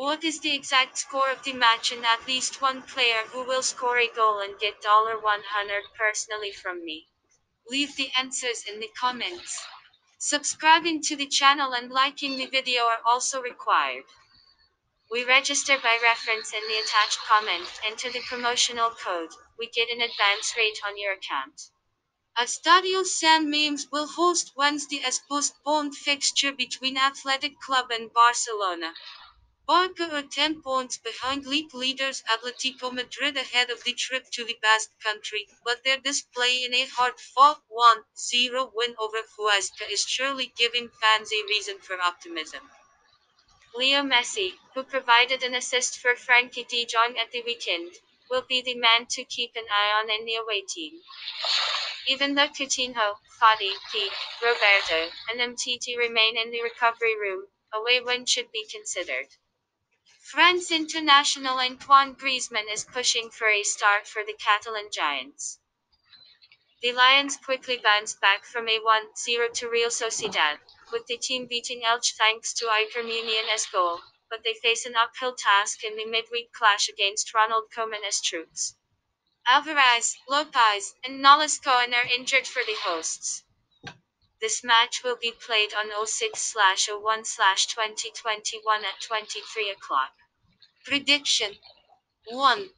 What is the exact score of the match and at least one player who will score a goal and get 100 personally from me? Leave the answers in the comments. Subscribing to the channel and liking the video are also required. We register by reference in the attached comment, enter the promotional code, we get an advance rate on your account. Estadio San Mamés will host Wednesday's postponed fixture between Athletic Club and Barcelona. Barca are 10 points behind league leaders Atletico Madrid ahead of the trip to the Basque Country, but their display in a hard-fought 1-0 win over Huesca is surely giving fans a reason for optimism. Leo Messi, who provided an assist for Frenkie de Jong at the weekend, will be the man to keep an eye on in the away team. Even though Coutinho, Fati, P, Roberto, and Umtiti remain in the recovery room, away win should be considered. France international Antoine Griezmann is pushing for a start for the Catalan Giants. The Lions quickly bounced back from a 1-0 to Real Sociedad, with the team beating Elche thanks to Iker Muniain's goal, but they face an uphill task in the midweek clash against Ronald Koeman's troops. Alvarez, Lopez, and Nolasco are injured for the hosts. This match will be played on 06-01-2021 at 23 o'clock. Prediction 1